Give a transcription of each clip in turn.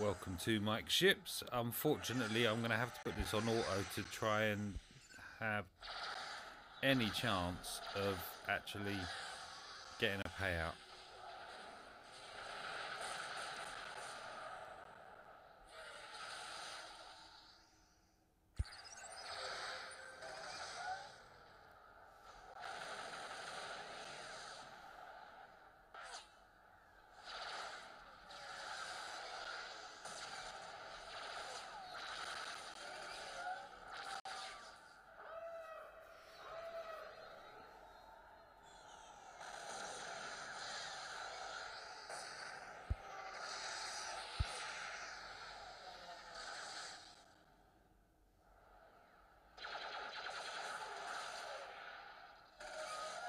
Welcome to Mike Ships. Unfortunately, I'm going to have to put this on auto to try and have any chance of actually getting a payout.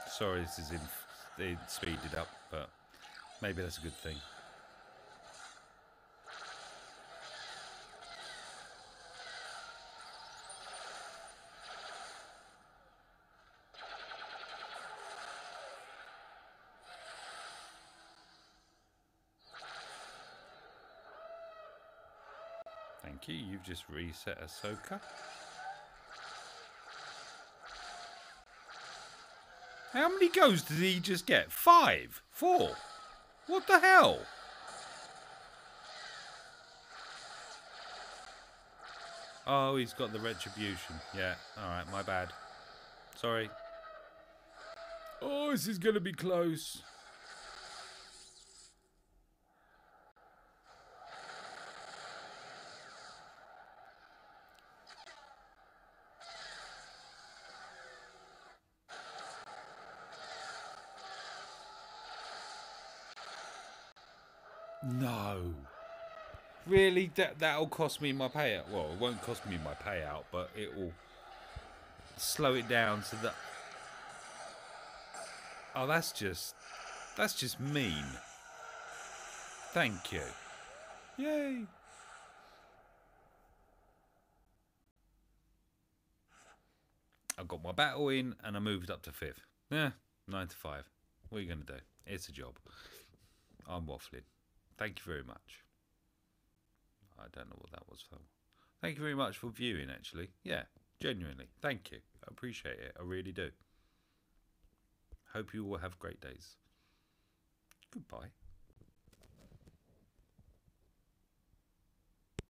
Sorry, this is in they speeded up, but maybe that's a good thing. Thank you. You've just reset Ahsoka. How many goes did he just get? Five? Four? What the hell? Oh, he's got the retribution. Yeah, alright, my bad. Sorry. Oh, this is going to be close. No. Really? That that'll cost me my payout. Well, it won't cost me my payout, but it will slow it down so that. Oh, that's just that's just mean. Thank you. Yay. I got my battle in and I moved up to fifth. Yeah, nine to five. What are you going to do? It's a job. I'm waffling. Thank you very much. I don't know what that was for. Thank you very much for viewing, actually. Yeah, genuinely. Thank you. I appreciate it. I really do. Hope you all have great days. Goodbye.